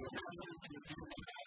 すごい!